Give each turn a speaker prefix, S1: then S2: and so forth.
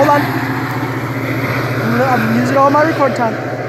S1: Hold on. I'm using all my record time.